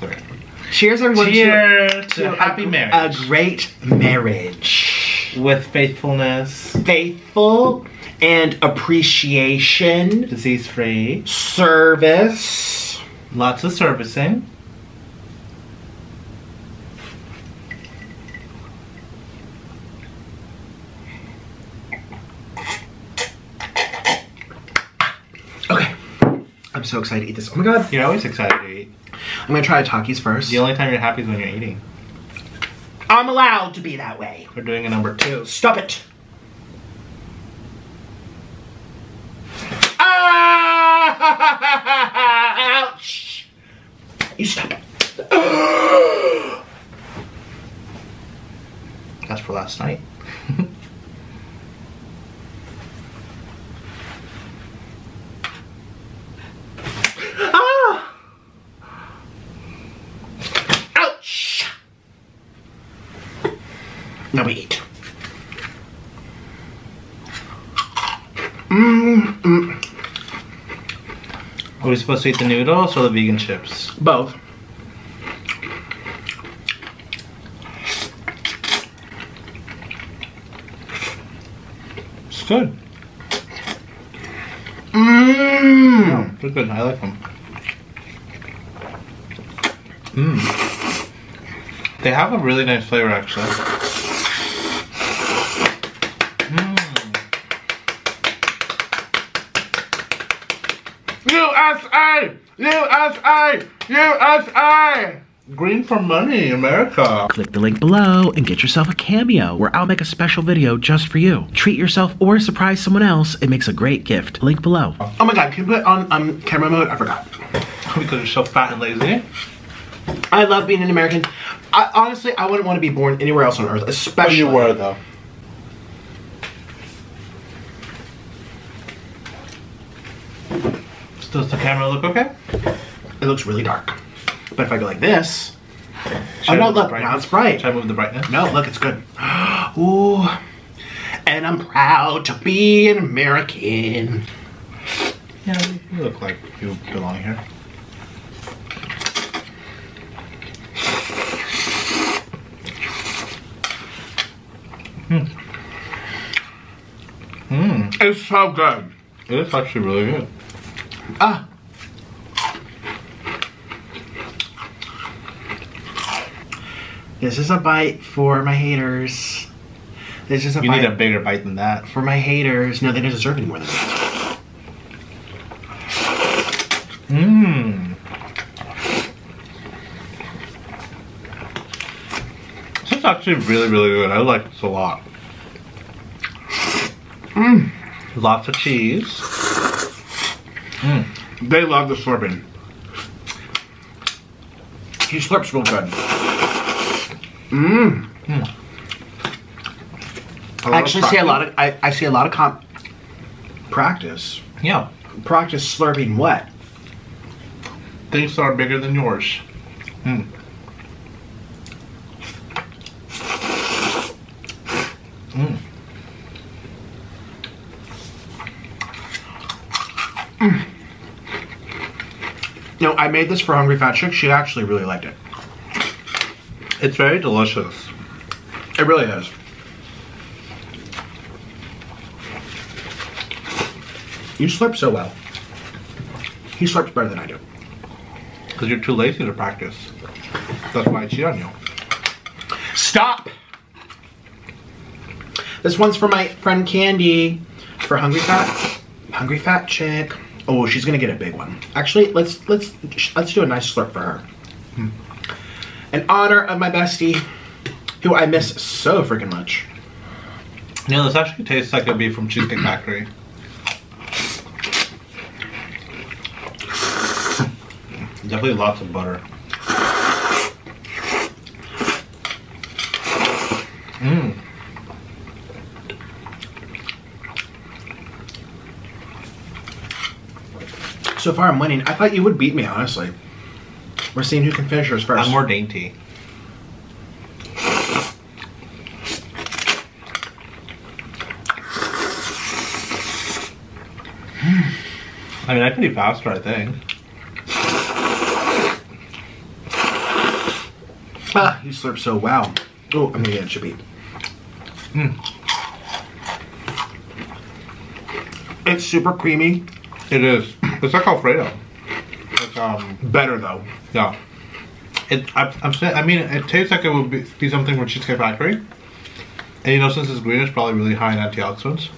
[SPEAKER 1] Cheers, everyone!
[SPEAKER 2] Cheers to,
[SPEAKER 1] to
[SPEAKER 2] happy
[SPEAKER 1] a,
[SPEAKER 2] marriage.
[SPEAKER 1] A great marriage.
[SPEAKER 2] With faithfulness,
[SPEAKER 1] Faithful and appreciation,
[SPEAKER 2] disease free,
[SPEAKER 1] service.
[SPEAKER 2] lots of servicing.
[SPEAKER 1] I'm so excited to eat this. Oh my god.
[SPEAKER 2] You're always excited to eat.
[SPEAKER 1] I'm gonna try the Takis first.
[SPEAKER 2] The only time you're happy is when you're eating.
[SPEAKER 1] I'm allowed to be that way.
[SPEAKER 2] We're doing a number two.
[SPEAKER 1] Stop it. Ah! Ouch! You stop it.
[SPEAKER 2] That's for last night.
[SPEAKER 1] Ah! Ouch! Now we eat.
[SPEAKER 2] Are we supposed to eat the noodles or the vegan chips?
[SPEAKER 1] Both.
[SPEAKER 2] It's good.
[SPEAKER 1] Mmm.
[SPEAKER 2] Oh, they're good. I like them. Mmm. They have a really nice flavor, actually.
[SPEAKER 1] USA! USA! USA!
[SPEAKER 2] Green for money, America.
[SPEAKER 4] Click the link below and get yourself a cameo where I'll make a special video just for you. Treat yourself or surprise someone else. It makes a great gift. Link below.
[SPEAKER 1] Oh my god, can you put on um, camera mode? I forgot.
[SPEAKER 2] because you're so fat and lazy.
[SPEAKER 1] I love being an American. I, honestly, I wouldn't want to be born anywhere else on earth, especially.
[SPEAKER 2] Where though. Does the camera look okay?
[SPEAKER 1] It looks really dark. But if I go like this,
[SPEAKER 2] Should
[SPEAKER 1] oh
[SPEAKER 2] I
[SPEAKER 1] no, look, now it's bright.
[SPEAKER 2] Should I move the brightness?
[SPEAKER 1] No, look, it's good. Ooh. And I'm proud to be an American.
[SPEAKER 2] Yeah, you look like you belong here. Hmm. Hmm.
[SPEAKER 1] It's so good.
[SPEAKER 2] It is actually really good.
[SPEAKER 1] Ah. This is a bite for my haters. This is a
[SPEAKER 2] You
[SPEAKER 1] bite
[SPEAKER 2] need a bigger bite than that.
[SPEAKER 1] for my haters. No, they don't deserve any more than that.
[SPEAKER 2] Mmm. This is actually really, really good. I like this a lot. Mmm. Lots of cheese. Mmm.
[SPEAKER 1] They love the slurping. He slurps real good. Mmm. I actually see a lot of I, I see a lot of comp practice.
[SPEAKER 2] Yeah.
[SPEAKER 1] Practice slurping what?
[SPEAKER 2] Things that are bigger than yours. Mm. Mm.
[SPEAKER 1] No, I made this for Hungry Fat Chick. She actually really liked it.
[SPEAKER 2] It's very delicious.
[SPEAKER 1] It really is. You slurp so well. He slurps better than I do.
[SPEAKER 2] Because you're too lazy to practice. That's why I cheat on you.
[SPEAKER 1] Stop! This one's for my friend Candy for Hungry Fat. Hungry Fat Chick. Oh, she's gonna get a big one. Actually, let's let's let's do a nice slurp for her. Hmm. In honor of my bestie, who I miss so freaking much.
[SPEAKER 2] Neil, this actually tastes like it'd be from Cheesecake Factory. Definitely lots of butter. Mmm.
[SPEAKER 1] So far, I'm winning. I thought you would beat me, honestly. We're seeing who can finish yours 1st
[SPEAKER 2] I'm more dainty. I mean, I can be faster, I think.
[SPEAKER 1] Ah, you slurp so well. Oh, I'm gonna get a chippy. It's super creamy.
[SPEAKER 2] It is. It's like Alfredo. Um,
[SPEAKER 1] Better though.
[SPEAKER 2] yeah. It, I, I'm saying, I mean, it tastes like it would be, be something from Cheesecake Factory. And you know, since it's green, it's probably really high in antioxidants.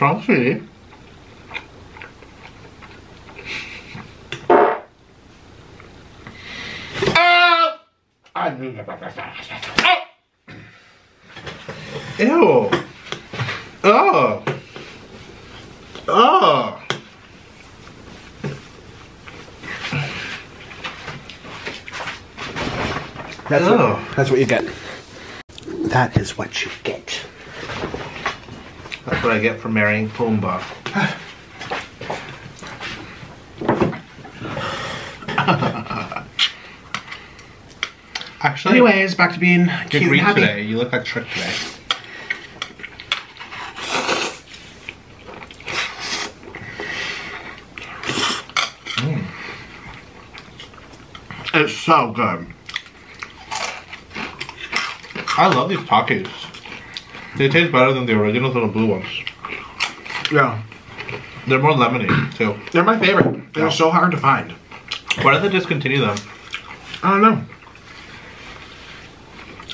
[SPEAKER 1] Oh! I knew that. Oh!
[SPEAKER 2] Ew. Oh. Oh.
[SPEAKER 1] That's what, oh. that's what you get. That is what you get.
[SPEAKER 2] That's what I get for marrying Pumbaa. Actually,
[SPEAKER 1] Anyways, back to being
[SPEAKER 2] you're
[SPEAKER 1] cute and happy.
[SPEAKER 2] today. You look like Trick today.
[SPEAKER 1] It's so good.
[SPEAKER 2] I love these Takis. They taste better than the originals and the blue ones.
[SPEAKER 1] Yeah.
[SPEAKER 2] They're more lemony too.
[SPEAKER 1] They're my favorite. They're
[SPEAKER 2] Yeah.
[SPEAKER 1] so hard to find.
[SPEAKER 2] Why did they discontinue them?
[SPEAKER 1] I don't know.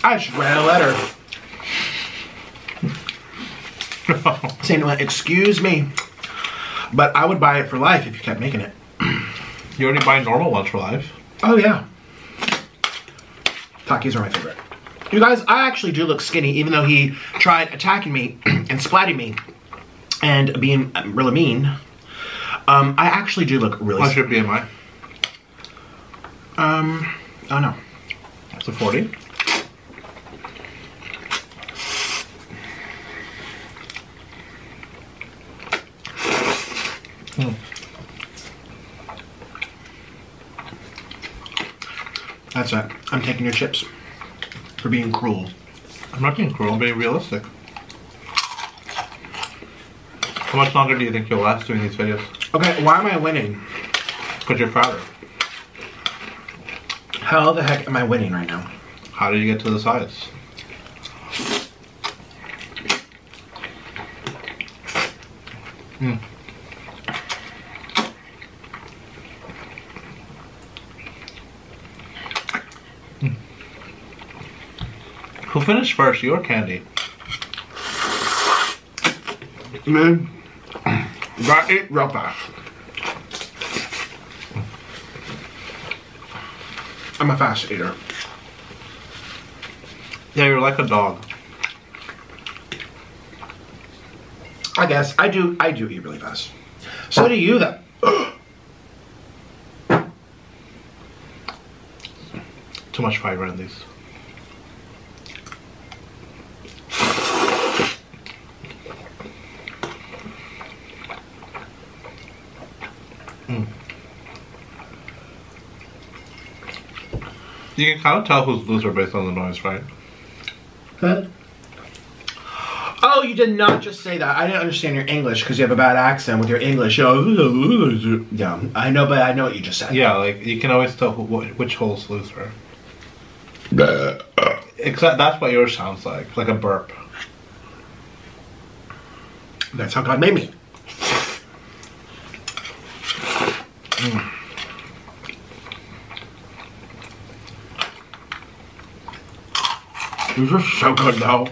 [SPEAKER 1] I should write a letter saying, well, excuse me, but I would buy it for life if you kept making it.
[SPEAKER 2] You already buy normal ones for life.
[SPEAKER 1] Oh, yeah. Takis are my favorite. You guys, I actually do look skinny, even though he tried attacking me and splatting me and being um, really mean. Um, I actually do look really
[SPEAKER 2] What's your BMI?
[SPEAKER 1] Um, oh no.
[SPEAKER 2] It's a 40.
[SPEAKER 1] That's it. I'm taking your chips for being cruel.
[SPEAKER 2] I'm not being cruel, I'm being realistic. How much longer do you think you'll last doing these videos?
[SPEAKER 1] Okay, why am I winning?
[SPEAKER 2] Because you're fatter.
[SPEAKER 1] How the heck am I winning right now?
[SPEAKER 2] How did you get to the sides? Hmm. Who finished first, your Candy?
[SPEAKER 1] Man, it real fast. I'm a fast eater.
[SPEAKER 2] Yeah, you're like a dog.
[SPEAKER 1] I guess I do. I do eat really fast. So do you, though.
[SPEAKER 2] Too much fiber in these. You can kind of tell who's loser based on the noise, right? Huh?
[SPEAKER 1] Oh, you you did not just say that. I didn't understand your English because you have a bad accent with your English. Yeah, I know, but I know what you just said.
[SPEAKER 2] Yeah, like you can always tell wh- which hole's looser. Except that's what yours sounds like, like a burp.
[SPEAKER 1] That's how God made me. These are so good though.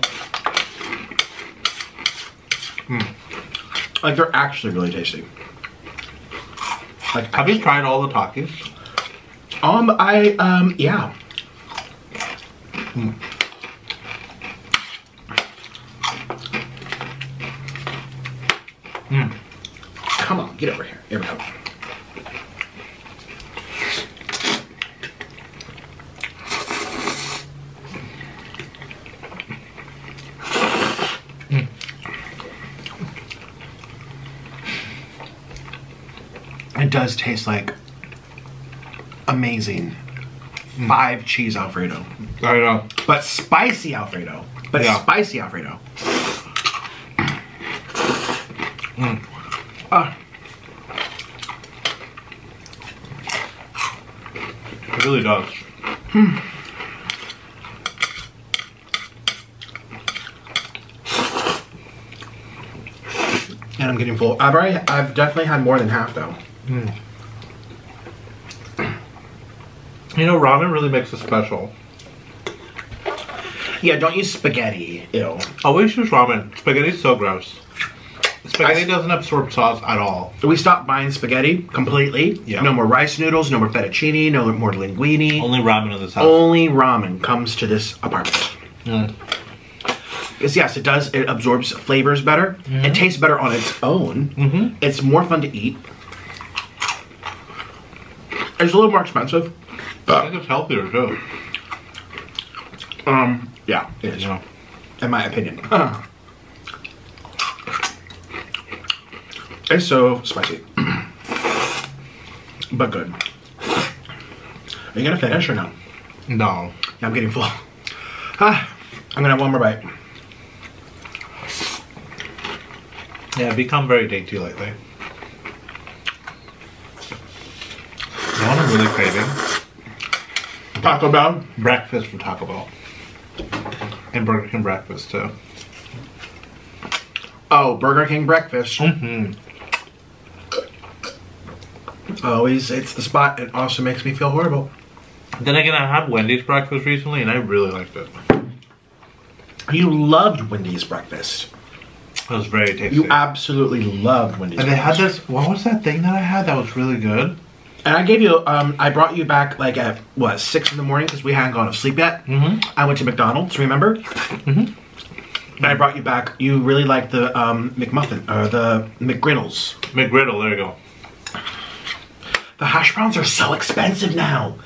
[SPEAKER 1] Like they're actually really tasty. Like
[SPEAKER 2] Have you tried all the Takis?
[SPEAKER 1] um I um yeah. Come on, get over here. Here we go. It does taste like amazing five cheese Alfredo,
[SPEAKER 2] I know.
[SPEAKER 1] but spicy Alfredo. But
[SPEAKER 2] Yeah.
[SPEAKER 1] spicy Alfredo. Mm. Ah,
[SPEAKER 2] It really does. Hmm.
[SPEAKER 1] and I'm getting full. I've already, I've definitely had more than half though. Mm.
[SPEAKER 2] You know, ramen really makes it special.
[SPEAKER 1] Yeah, don't use spaghetti. Ew.
[SPEAKER 2] Always use ramen. Spaghetti's so gross. Spaghetti doesn't absorb sauce at all.
[SPEAKER 1] We stopped buying spaghetti completely.
[SPEAKER 2] Yeah.
[SPEAKER 1] No more rice noodles, no more fettuccine, no more linguine.
[SPEAKER 2] Only ramen in this house.
[SPEAKER 1] Only ramen comes to this apartment.
[SPEAKER 2] Mm.
[SPEAKER 1] Because yes, it does. It absorbs flavors better. It tastes better on its own.
[SPEAKER 2] Mm -hmm.
[SPEAKER 1] It's more fun to eat. It's a little more expensive.
[SPEAKER 2] I think it's healthier too.
[SPEAKER 1] Um, yeah, it is.
[SPEAKER 2] Yeah.
[SPEAKER 1] In my opinion. it's so spicy, but good. Are you gonna finish or no?
[SPEAKER 2] No.
[SPEAKER 1] Yeah, I'm getting full. Ah, I'm gonna have one more bite.
[SPEAKER 2] Yeah, I've become very dainty lately. You know what I'm really craving?
[SPEAKER 1] Taco Bell.
[SPEAKER 2] Breakfast for Taco Bell. And Burger King breakfast too.
[SPEAKER 1] Oh, Burger King breakfast.
[SPEAKER 2] Mm-hmm.
[SPEAKER 1] Always, it's the spot. It also makes me feel horrible.
[SPEAKER 2] Then again, I had Wendy's breakfast recently and I really liked it.
[SPEAKER 1] You loved Wendy's breakfast.
[SPEAKER 2] It was very tasty.
[SPEAKER 1] You absolutely loved Wendy's.
[SPEAKER 2] and they had this, what was that thing that I had that was really good?
[SPEAKER 1] And I gave you, um, I brought you back like at what six in the morning because we hadn't gone to sleep yet.
[SPEAKER 2] Mm-hmm.
[SPEAKER 1] I went to McDonald's. Remember? Mm-hmm. And I brought you back. You really liked the um, McMuffin or the McGriddles.
[SPEAKER 2] McGriddle, there you go.
[SPEAKER 1] The hash browns are so expensive now.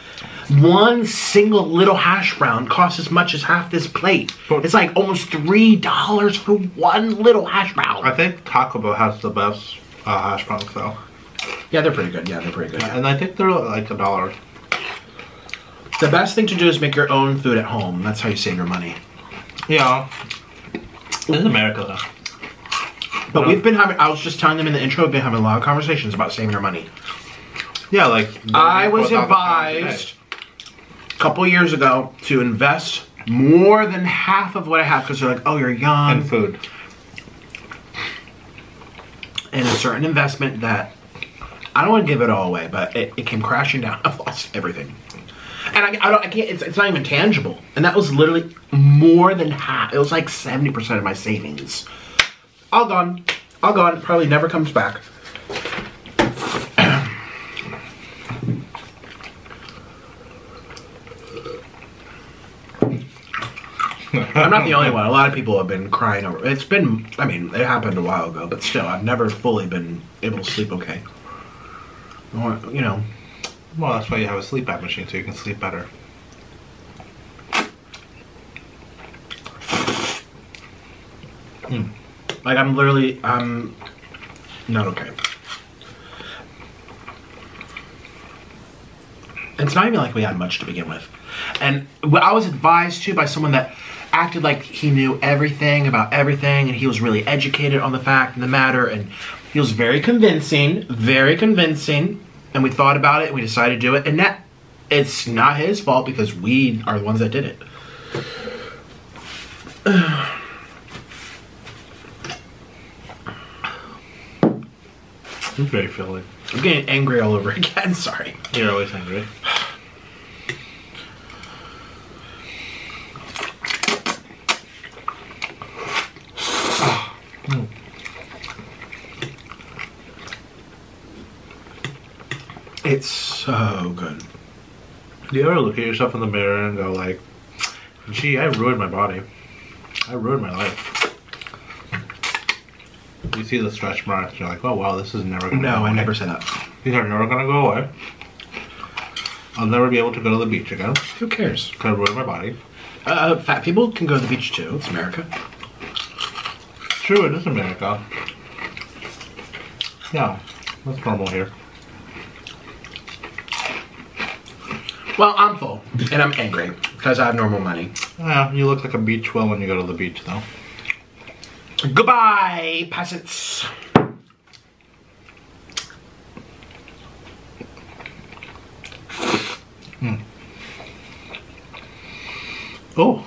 [SPEAKER 1] One single little hash brown costs as much as half this plate.
[SPEAKER 2] But-
[SPEAKER 1] It's like almost three dollars for one little hash brown.
[SPEAKER 2] I think Taco Bell has the best uh, hash browns though.
[SPEAKER 1] Yeah, they're pretty good. Yeah, they're pretty good.
[SPEAKER 2] And I think they're like a dollar.
[SPEAKER 1] The best thing to do is make your own food at home. That's how you save your money.
[SPEAKER 2] Yeah. This is America though.
[SPEAKER 1] But we've been having, I was just telling them in the intro, we've been having a lot of conversations about saving your money.
[SPEAKER 2] Yeah, like
[SPEAKER 1] I was
[SPEAKER 2] 4,000 pounds a
[SPEAKER 1] advised a couple years ago to invest more than half of what I have because they're like, oh, you're young.
[SPEAKER 2] and food.
[SPEAKER 1] in a certain investment that I don't want to give it all away, but it, it came crashing down. I've lost everything. And I, I don't, I can't, it's, it's not even tangible. And that was literally more than half. It was like 70% of my savings. All gone. All gone. Probably never comes back. I'm not the only one. A lot of people have been crying over. It's been. I mean, it happened a while ago, but still, I've never fully been able to sleep okay. You know,
[SPEAKER 2] Well, that's why you have a sleep app machine so you can sleep better. Hmm.
[SPEAKER 1] like I'm literally, I'm not okay. It's not even like we had much to begin with, and I was advised to by someone that
[SPEAKER 5] acted like he knew everything about everything and he was really educated on the fact and the matter and he was very convincing, very convincing. And we thought about it, we decided to do it, and that it's not his fault because we are the ones that did it.
[SPEAKER 2] I'm very filling.
[SPEAKER 5] I'm getting angry all over again, sorry.
[SPEAKER 2] You're always angry.
[SPEAKER 5] It's so good.
[SPEAKER 2] Do you ever look at yourself in the mirror and go like, gee, I ruined my body. I ruined my life. You see the stretch marks, and you're like, oh wow, this is never gonna go
[SPEAKER 5] No, I never said that.
[SPEAKER 2] These are never gonna go away. I'll never be able to go to the beach again.
[SPEAKER 5] Who cares?
[SPEAKER 2] Cause I ruined my body.
[SPEAKER 5] Uh, fat people can go to the beach too. It's America.
[SPEAKER 2] True, it is America. Yeah, that's normal here.
[SPEAKER 5] Well, I'm full and I'm angry because I have normal money.
[SPEAKER 2] Yeah, you look like a beach whale when you go to the beach, though.
[SPEAKER 5] Goodbye, peasants. Hmm.
[SPEAKER 2] Oh,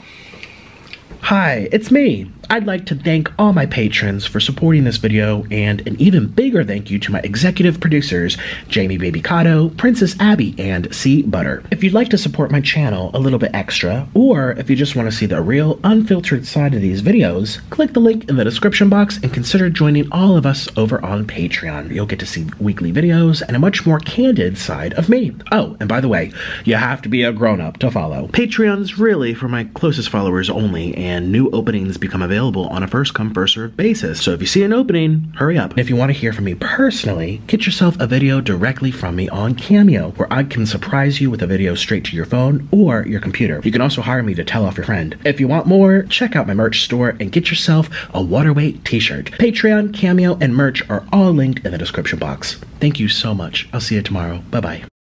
[SPEAKER 1] Hi, it's me. I'd like to thank all my patrons for supporting this video, and an even bigger thank you to my executive producers, Jamie Baby Cotto, Princess Abby, and C Butter. If you'd like to support my channel a little bit extra, or if you just want to see the real, unfiltered side of these videos, click the link in the description box and consider joining all of us over on Patreon. You'll get to see weekly videos and a much more candid side of me. Oh, and by the way, you have to be a grown up to follow. Patreon's really for my closest followers only, and new openings become available on a first come, first served basis. So if you see an opening, hurry up. If you want to hear from me personally, get yourself a video directly from me on Cameo, where I can surprise you with a video straight to your phone or your computer. You can also hire me to tell off your friend. If you want more, check out my merch store and get yourself a Waterweight t shirt. Patreon, Cameo, and merch are all linked in the description box. Thank you so much. I'll see you tomorrow. Bye bye.